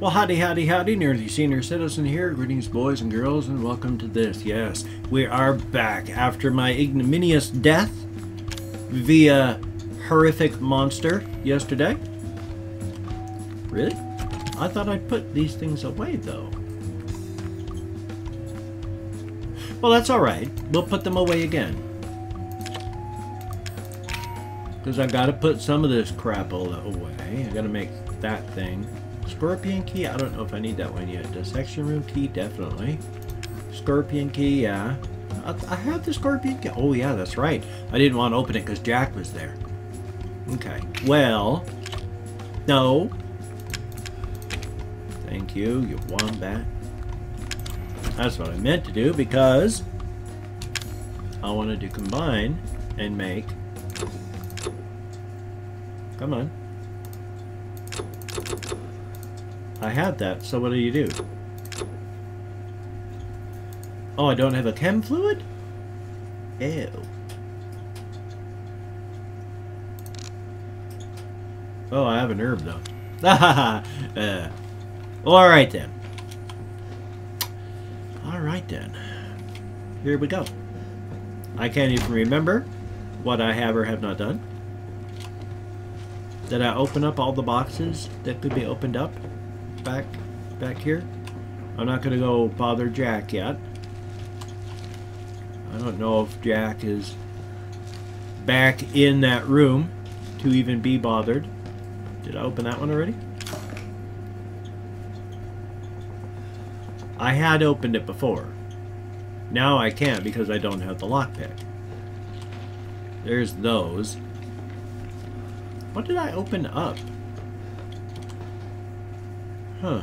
Well, howdy, howdy, howdy, nearly senior citizen here. Greetings, boys and girls, and welcome to this. Yes, we are back after my ignominious death via horrific monster yesterday. Really? I thought I'd put these things away, though. Well, that's alright. We'll put them away again. Because I gotta put some of this crap away. I gotta make that thing. Scorpion key, I don't know if I need that one yet. Dissection room key, definitely. Scorpion key, yeah. I, I have the scorpion key. Oh, yeah, that's right. I didn't want to open it because Jack was there. Okay. Well, no. Thank you, you wombat. That's what I meant to do because I wanted to combine and make. Come on. I had that, so what do you do? Oh, I don't have a chem fluid? Ew. Oh, I have an herb, though. uh, Alright, then. Alright, then. Here we go. I can't even remember what I have or have not done. Did I open up all the boxes that could be opened up? Back back here. I'm not going to go bother Jack yet. I don't know if Jack is back in that room to even be bothered. Did I open that one already? I had opened it before. Now I can't because I don't have the lockpick. There's those. What did I open up? Huh.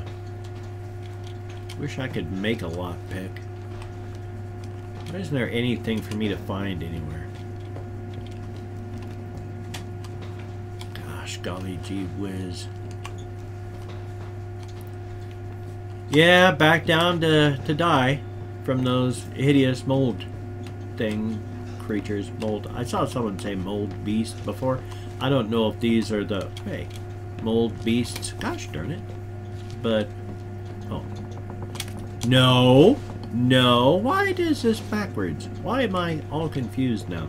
Wish I could make a lockpick. Why isn't there anything for me to find anywhere? Gosh, golly gee whiz. Yeah, back down to, to die from those hideous mold thing creatures. Mold. I saw someone say mold beast before. I don't know if these are the... Hey, mold beasts. Gosh darn it but... Oh. No! No! Why is this backwards? Why am I all confused now?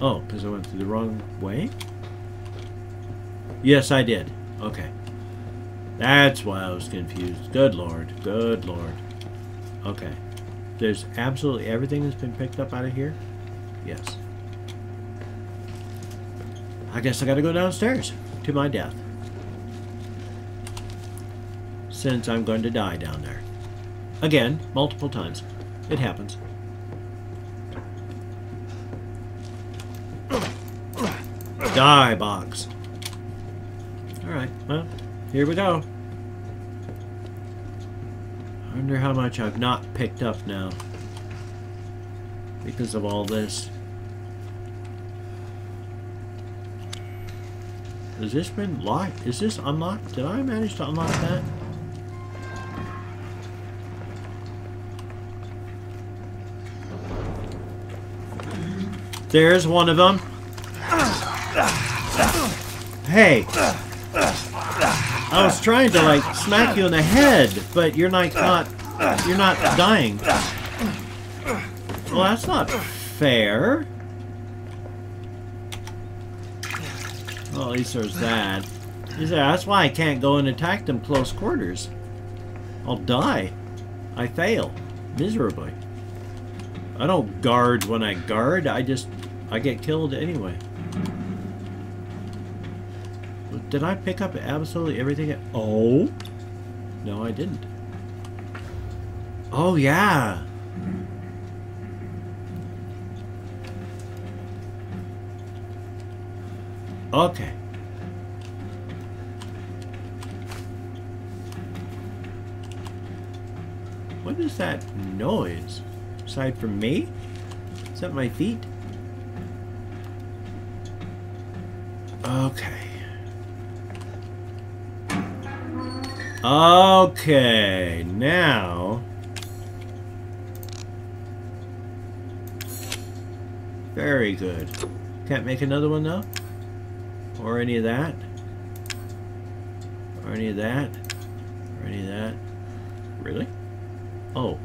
Oh, because I went through the wrong way? Yes, I did. Okay. That's why I was confused. Good lord. Good lord. Okay. There's absolutely everything that's been picked up out of here? Yes. I guess I gotta go downstairs to my death since I'm going to die down there. Again, multiple times. It happens. Die box. Alright, well, here we go. I wonder how much I've not picked up now. Because of all this. Has this been locked? Is this unlocked? Did I manage to unlock that? There's one of them. Hey. I was trying to like smack you in the head, but you're not you're not dying. Well, that's not fair. Well, at least there's that. That's why I can't go and attack them close quarters. I'll die. I fail. Miserably. I don't guard when I guard, I just I get killed anyway. Did I pick up absolutely everything? Oh? No, I didn't. Oh, yeah. Okay. What is that noise? Aside from me? Is that my feet? Okay. Okay, now... Very good. Can't make another one though? Or any of that? Or any of that? Or any of that. Really? Oh.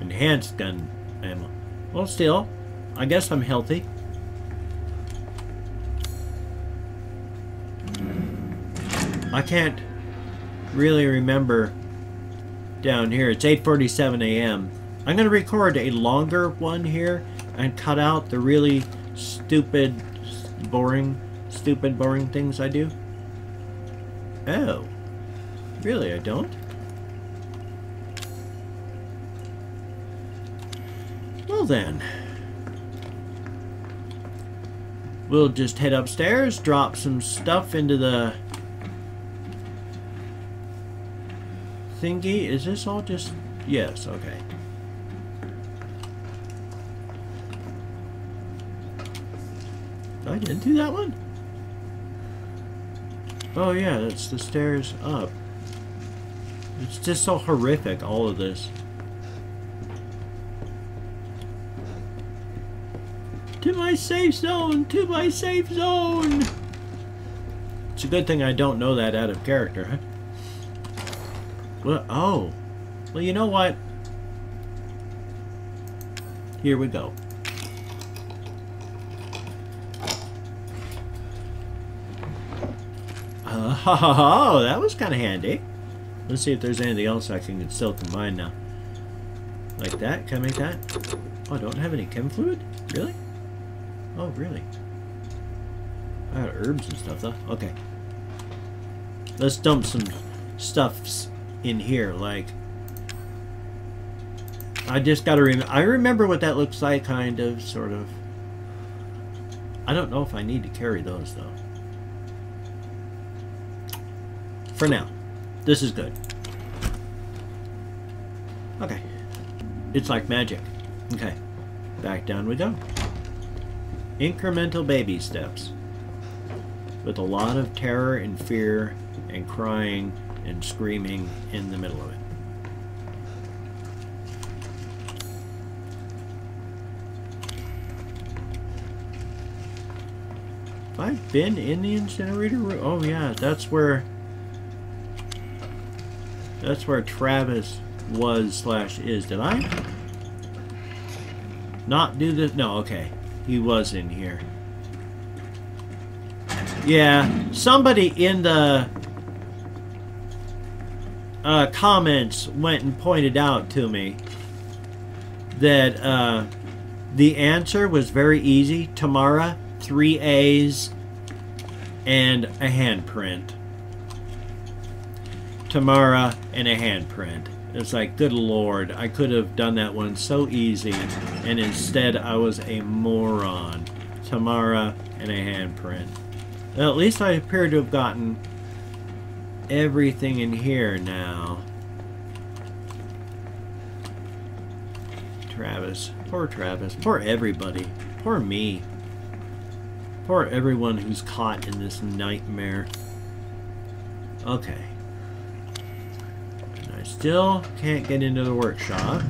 Enhanced gun ammo. Well, still. I guess I'm healthy. I can't really remember down here. It's 8.47 a.m. I'm going to record a longer one here and cut out the really stupid, boring, stupid, boring things I do. Oh. Really, I don't? Well then. We'll just head upstairs, drop some stuff into the thingy. Is this all just... Yes, okay. I didn't do that one? Oh yeah, that's the stairs up. It's just so horrific, all of this. To my safe zone! To my safe zone! It's a good thing I don't know that out of character, huh? Well, oh. Well, you know what? Here we go. Oh, that was kind of handy. Let's see if there's anything else I can still combine now. Like that? Can I make that? Oh, I don't have any chem fluid? Really? Oh, really? I got herbs and stuff, though. Okay. Let's dump some stuffs in here, like... I just gotta rem I remember what that looks like, kind of, sort of. I don't know if I need to carry those, though. For now. This is good. Okay. It's like magic. Okay. Back down we go. Incremental baby steps. With a lot of terror and fear and crying and screaming in the middle of it. I Have been in the incinerator room? Oh yeah, that's where that's where Travis was slash is. Did I not do this? No, okay. He was in here. Yeah, somebody in the uh, comments went and pointed out to me that uh, the answer was very easy. Tamara, three A's, and a handprint. Tamara and a handprint. It's like, good lord, I could have done that one so easy, and instead I was a moron. Tamara and a handprint. Well, at least I appear to have gotten everything in here now. Travis. Poor Travis. Poor everybody. Poor me. Poor everyone who's caught in this nightmare. Okay. I still can't get into the workshop.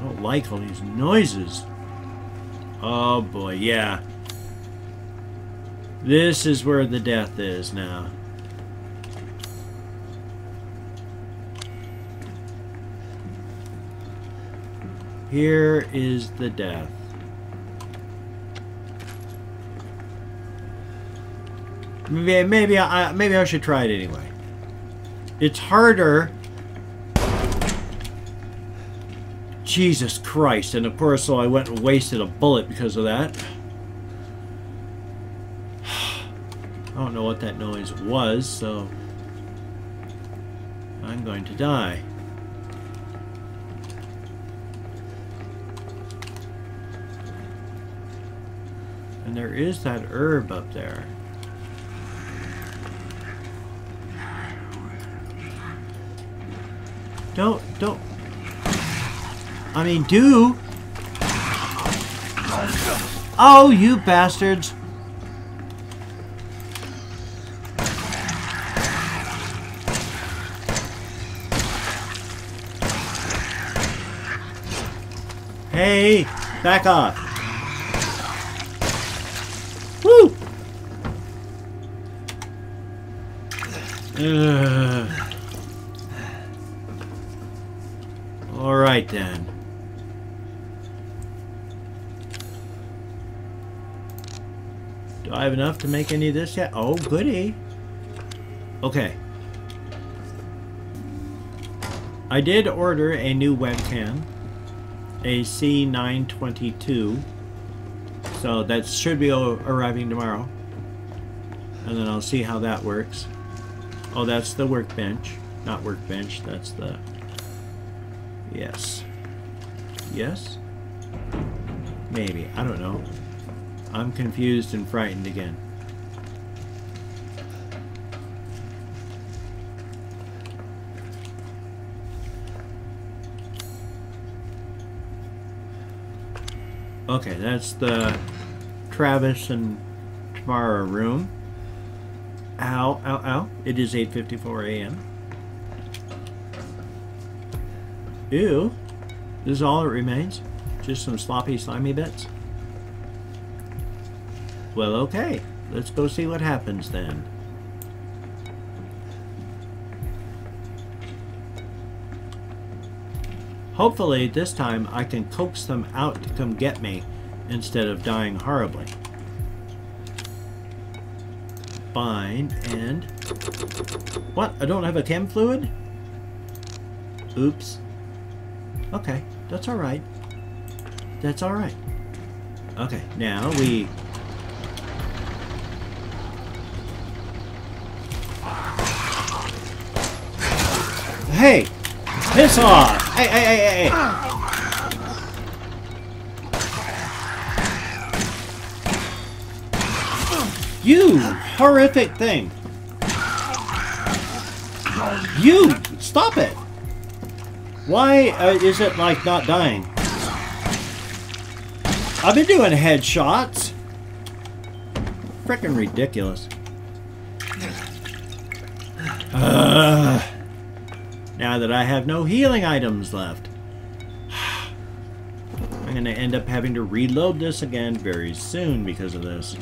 I don't like all these noises. Oh boy, yeah. This is where the death is now. Here is the death. Maybe, maybe I maybe I should try it anyway. It's harder Jesus Christ. And of course, so I went and wasted a bullet because of that. I don't know what that noise was, so I'm going to die. And there is that herb up there. Don't, don't, I mean, do. Oh, you bastards. Hey, back off. Woo! Ugh. All right then. Do I have enough to make any of this yet? Oh, goody. Okay. I did order a new webcam. A C922. So that should be arriving tomorrow. And then I'll see how that works. Oh, that's the workbench. Not workbench, that's the... Yes. Yes? Maybe. I don't know. I'm confused and frightened again. Okay, that's the Travis and Tamara room. Ow, ow, ow. It is 8.54 a.m. Ew. This is all that remains? Just some sloppy, slimy bits? Well, okay. Let's go see what happens then. Hopefully, this time I can coax them out to come get me instead of dying horribly. Fine, and... What? I don't have a chem fluid? Oops. Okay, that's alright. That's alright. Okay, now we... Hey! Piss off! Hey, hey, hey, hey, hey! You horrific thing! You! Stop it! Why uh, is it like not dying? I've been doing headshots. Freaking ridiculous. Uh, now that I have no healing items left. I'm going to end up having to reload this again very soon because of this.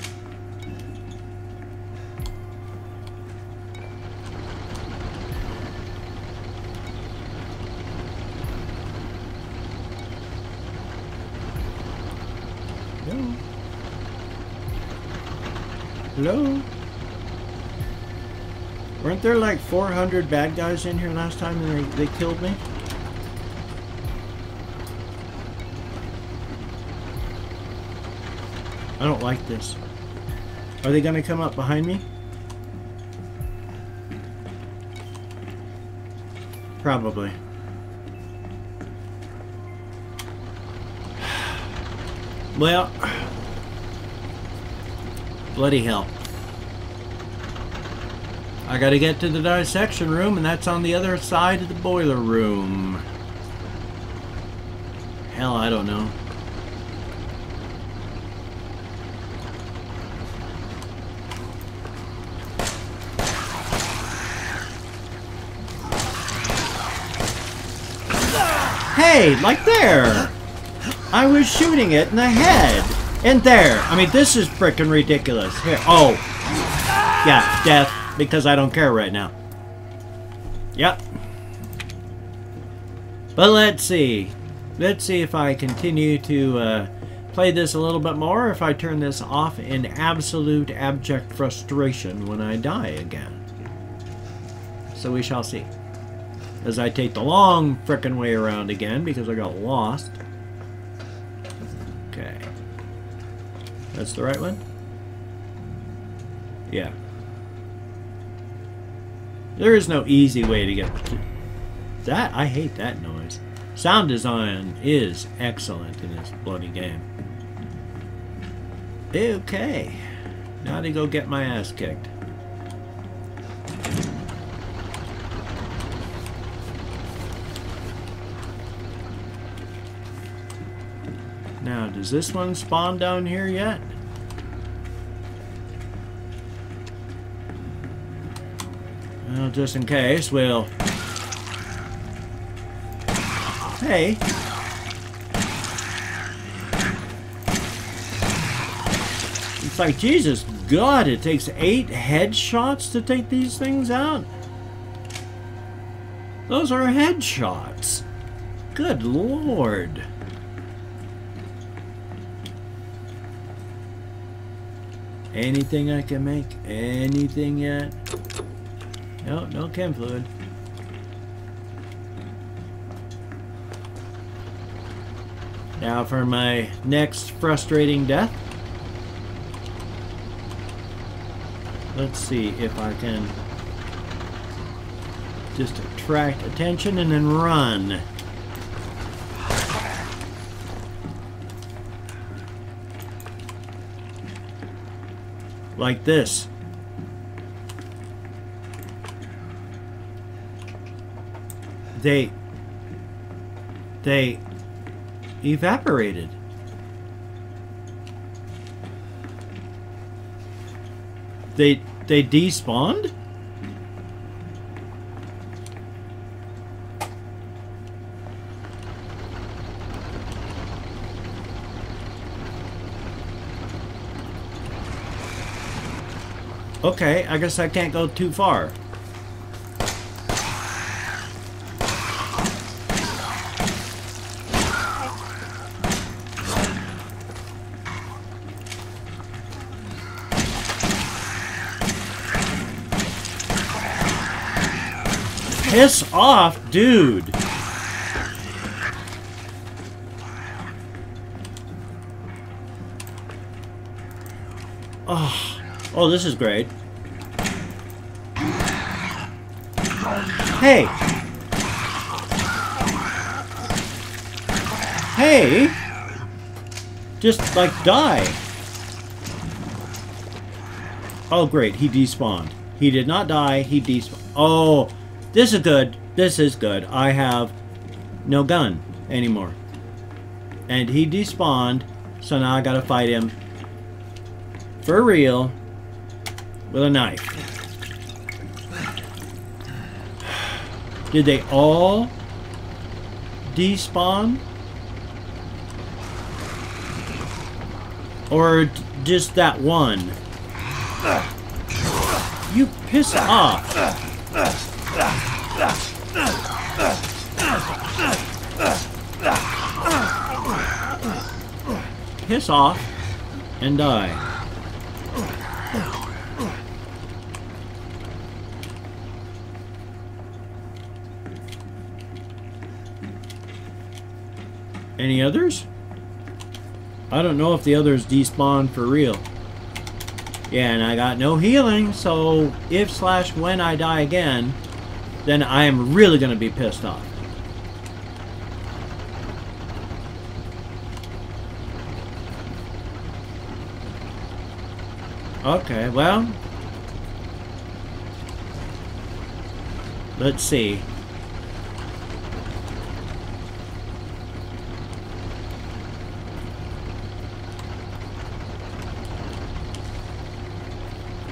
Hello? Weren't there like 400 bad guys in here last time and they, they killed me? I don't like this. Are they gonna come up behind me? Probably. Well... Bloody hell. I gotta get to the dissection room, and that's on the other side of the boiler room. Hell, I don't know. Hey, like there! I was shooting it in the head! And there. I mean, this is freaking ridiculous. Here. Oh. Yeah, death. Because I don't care right now. Yep. But let's see. Let's see if I continue to uh, play this a little bit more, if I turn this off in absolute abject frustration when I die again. So we shall see. As I take the long frickin' way around again because I got lost. Okay. That's the right one? Yeah. There is no easy way to get... That, I hate that noise. Sound design is excellent in this bloody game. Okay. Now to go get my ass kicked. Now, does this one spawn down here yet? Just in case, we'll... Hey. It's like, Jesus God, it takes eight headshots to take these things out? Those are headshots. Good lord. Anything I can make? Anything yet? No, no chem fluid. Now for my next frustrating death. Let's see if I can just attract attention and then run. Like this. They... They evaporated. They they despawned? Okay, I guess I can't go too far. Piss off, dude! Oh, oh, this is great. Hey! Hey! Just, like, die. Oh, great. He despawned. He did not die. He despawned. Oh, this is good. This is good. I have no gun anymore. And he despawned, so now I gotta fight him for real with a knife. Did they all despawn? Or just that one? You piss off. Piss off and die. Any others? I don't know if the others despawn for real. Yeah, and I got no healing, so if slash when I die again, then I am really going to be pissed off. Okay, well... Let's see.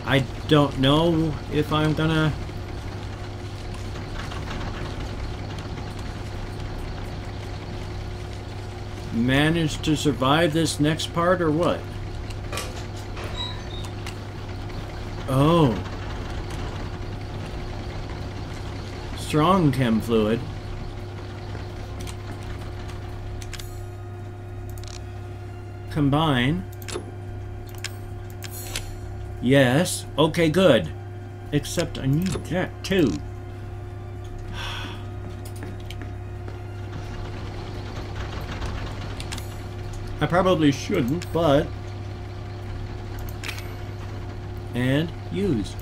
I don't know if I'm gonna... manage to survive this next part or what? Oh. Strong chem fluid. Combine. Yes. Okay, good. Except I need that too. I probably shouldn't, but... And use.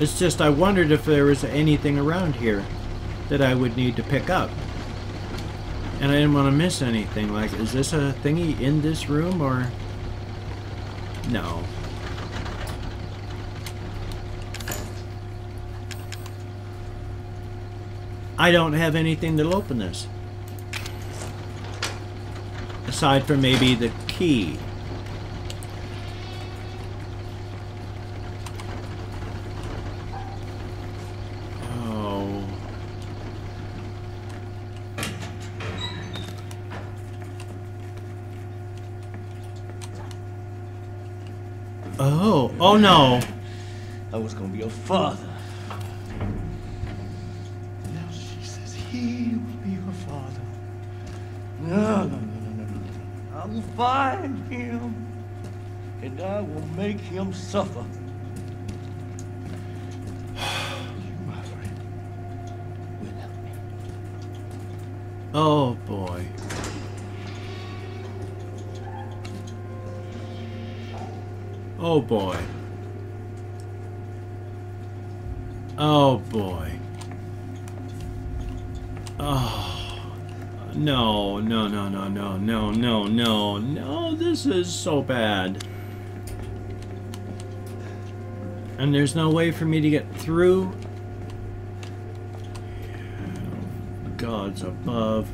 It's just I wondered if there was anything around here that I would need to pick up. And I didn't want to miss anything. Like, is this a thingy in this room, or... No. I don't have anything that'll open this. Aside from maybe the key. Oh. Oh, oh no. I was gonna be your father. Now she says he will be her father. No, no, no, no, no, no, no. I will find him, and I will make him suffer. You, my friend, will help me. Oh boy. Oh boy. Oh boy. Oh. No, no, no, no, no, no, no, no, no. This is so bad. And there's no way for me to get through. Gods above.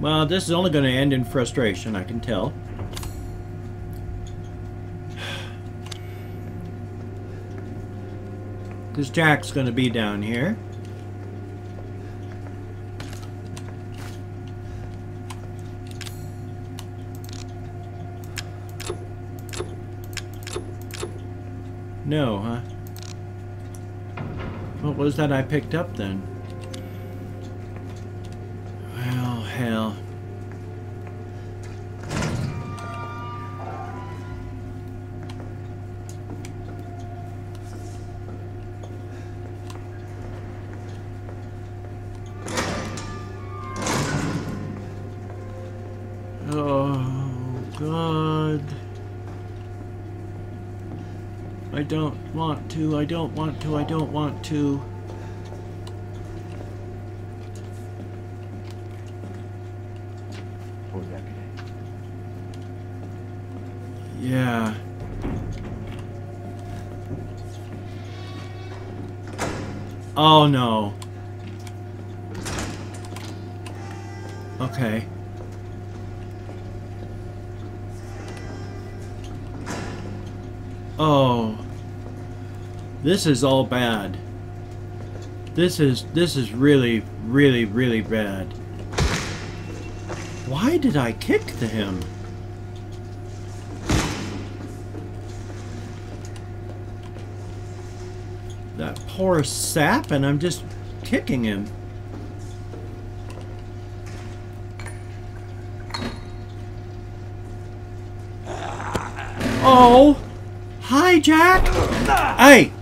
Well, this is only going to end in frustration, I can tell. Because Jack's going to be down here. No, huh? What was that I picked up then? Well, hell. Oh, God. I don't want to, I don't want to, I don't want to. Yeah. Oh no. This is all bad. This is this is really really really bad. Why did I kick to him? That poor sap and I'm just kicking him. Oh! Hi, Jack! Hey!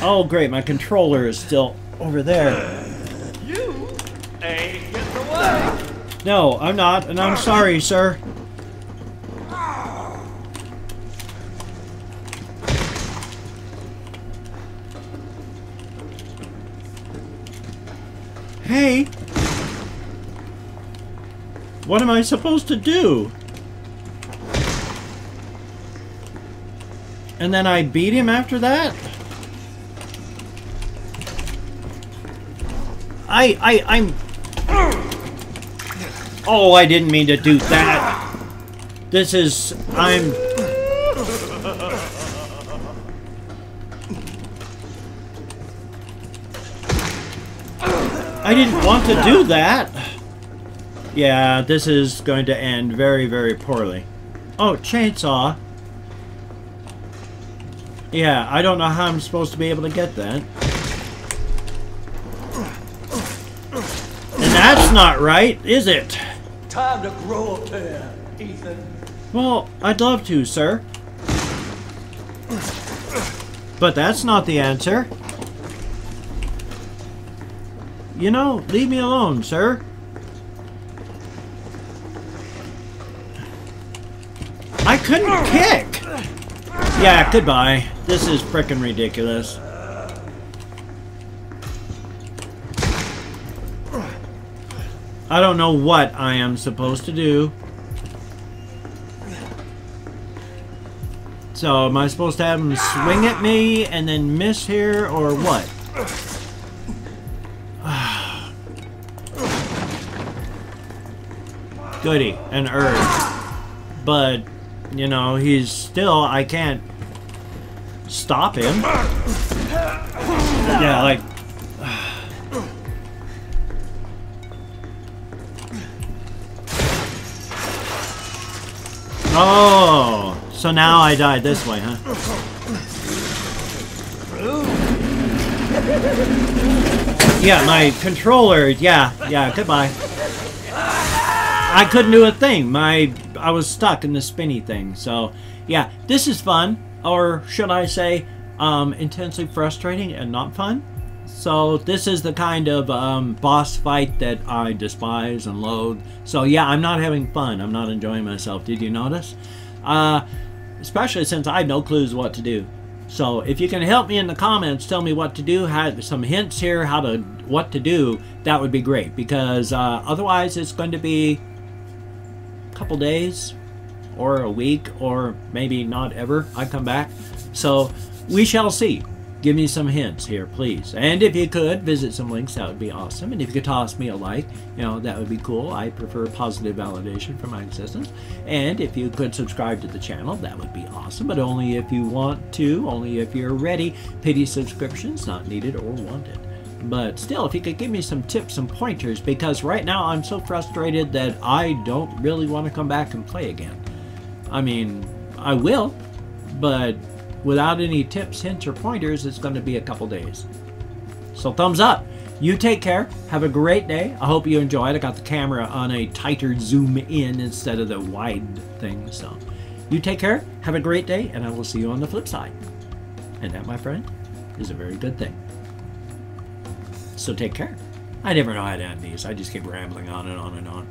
Oh, great, my controller is still over there. You ain't getting away. No, I'm not, and I'm sorry, sir. Hey! What am I supposed to do? And then I beat him after that? I, I, I'm... Oh, I didn't mean to do that. This is... I'm... I didn't want to do that. Yeah, this is going to end very, very poorly. Oh, chainsaw. Yeah, I don't know how I'm supposed to be able to get that. That's not right, is it? Time to grow up there, Ethan. Well, I'd love to, sir. But that's not the answer. You know, leave me alone, sir. I couldn't kick! Yeah, goodbye. This is frickin' ridiculous. I don't know what I am supposed to do. So, am I supposed to have him swing at me and then miss here, or what? Goody, an urge. But, you know, he's still, I can't stop him. Yeah, like... Oh, so now I died this way, huh? Yeah, my controller. Yeah, yeah. Goodbye. I couldn't do a thing. My I was stuck in the spinny thing. So yeah, this is fun, or should I say, um, intensely frustrating and not fun. So this is the kind of um, boss fight that I despise and loathe. So yeah, I'm not having fun. I'm not enjoying myself. Did you notice? Uh, especially since I have no clues what to do. So if you can help me in the comments, tell me what to do, have some hints here how to what to do, that would be great. Because uh, otherwise, it's going to be a couple days, or a week, or maybe not ever. I come back. So we shall see give me some hints here, please. And if you could visit some links, that would be awesome. And if you could toss me a like, you know, that would be cool. I prefer positive validation for my existence. And if you could subscribe to the channel, that would be awesome. But only if you want to, only if you're ready. Pity subscriptions not needed or wanted. But still, if you could give me some tips and pointers, because right now I'm so frustrated that I don't really want to come back and play again. I mean, I will, but without any tips, hints, or pointers, it's going to be a couple days. So thumbs up. You take care. Have a great day. I hope you enjoyed. I got the camera on a tighter zoom in instead of the wide thing. So you take care. Have a great day, and I will see you on the flip side. And that, my friend, is a very good thing. So take care. I never know how to end these. I just keep rambling on and on and on.